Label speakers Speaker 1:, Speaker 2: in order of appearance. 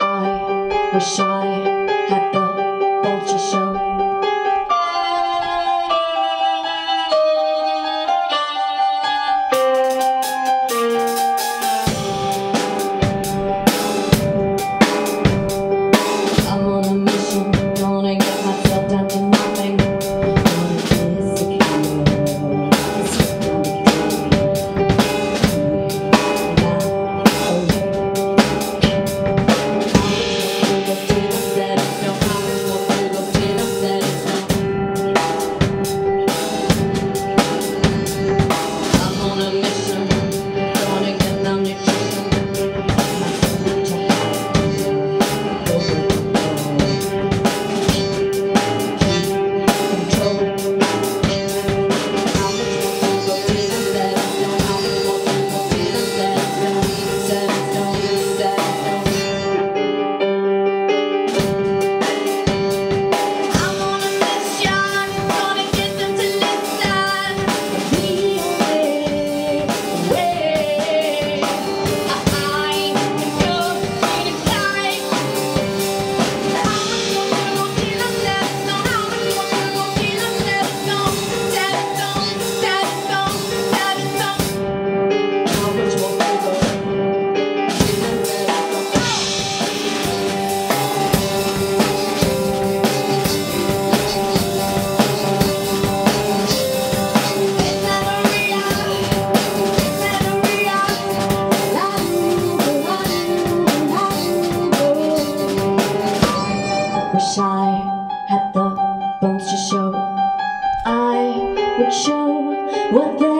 Speaker 1: I wish I wish I had the bones to show. I would show what they